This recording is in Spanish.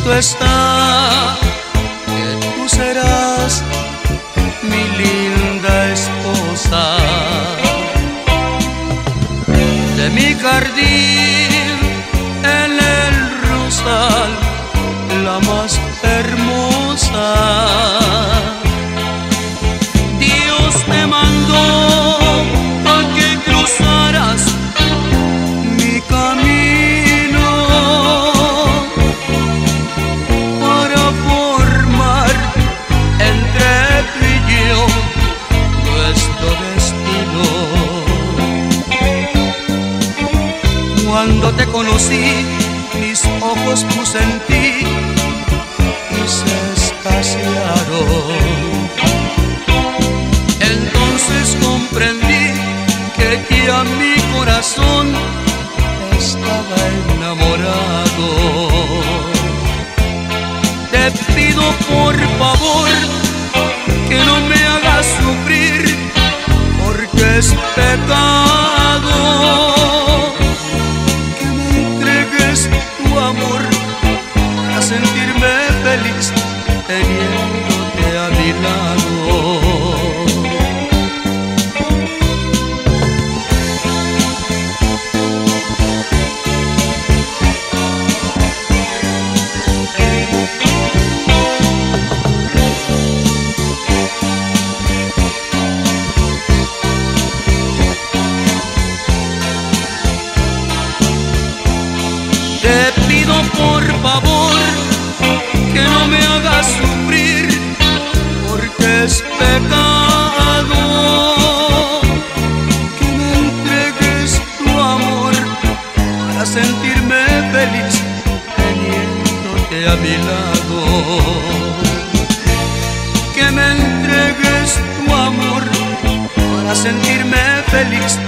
escrito está que tú serás mi linda esposa. De mi jardín Cuando te conocí, mis ojos puse en ti y se escasearon. Entonces comprendí que ya mi corazón estaba enamorado. Te pido por favor que no me hagas sufrir, porque es pecado pecado que me entregues tu amor para sentirme feliz teniéndote a mi lado. Que me entregues tu amor para sentirme feliz